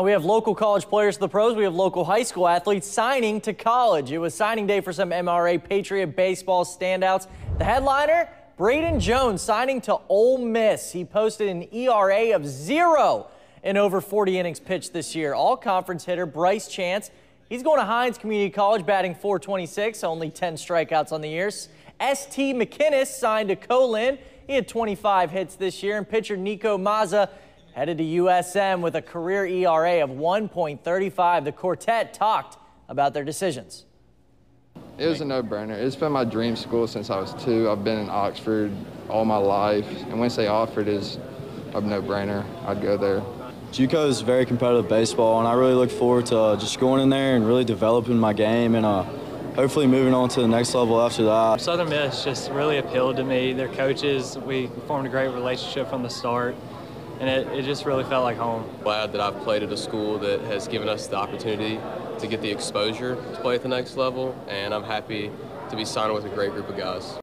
We have local college players to the pros. We have local high school athletes signing to college. It was signing day for some MRA Patriot baseball standouts. The headliner, Braden Jones, signing to Ole Miss. He posted an ERA of zero in over 40 innings pitched this year. All conference hitter Bryce Chance. He's going to Hinds Community College, batting 426, only 10 strikeouts on the year. ST McKinnis signed to Co-Lin. He had 25 hits this year, and pitcher Nico Mazza headed to USM with a career ERA of 1.35. The quartet talked about their decisions. It was a no-brainer. It's been my dream school since I was two. I've been in Oxford all my life, and once they offered is a no-brainer. I'd go there. JUCO is very competitive baseball, and I really look forward to uh, just going in there and really developing my game and uh, hopefully moving on to the next level after that. Southern Miss just really appealed to me. Their coaches, we formed a great relationship from the start and it, it just really felt like home. Glad that I've played at a school that has given us the opportunity to get the exposure to play at the next level, and I'm happy to be signed with a great group of guys.